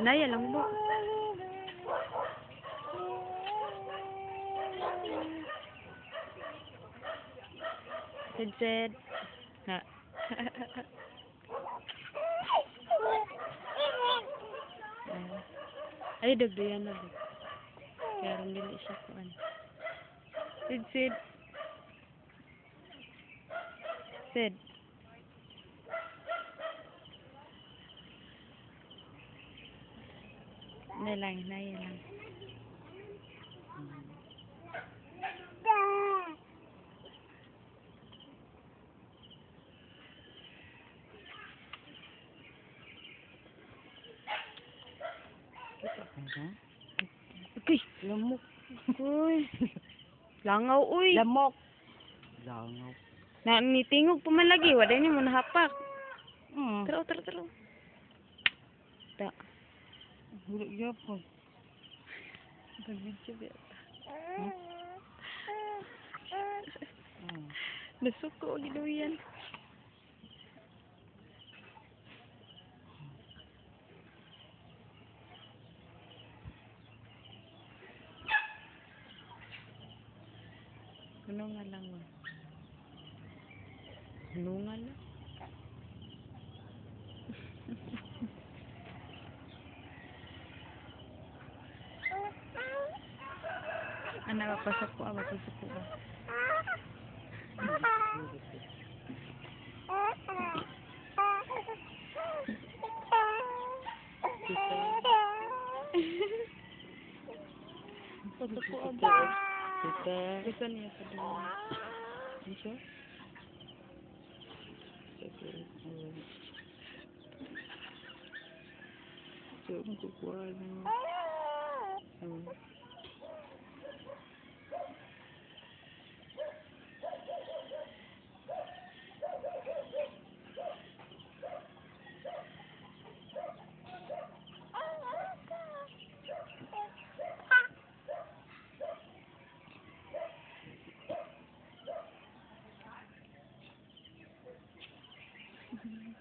Naya lang ba? Sid Sid. Ha. Ay, dagdayan na. Kaya rin dili siya kuan. Sid Sid. Sid. Na lang, naya lang. Uy, Lamok. uy. Langaw, uy. Lamok. Langaw. Na nitingog pa man lagi, wala niyo mo nahapak. Hmm. Tara, tara, tara. Ta. Huli yapon. Pag-video ba? Hmm. Nasuko, ginuyan. Ano nga lang mo? Ano nga lang? Anak, ah, ko. ah. Pasok ko, ah. Kita. Gusto niya sa dulo. Bisa? Sige. Hmm. 嗯。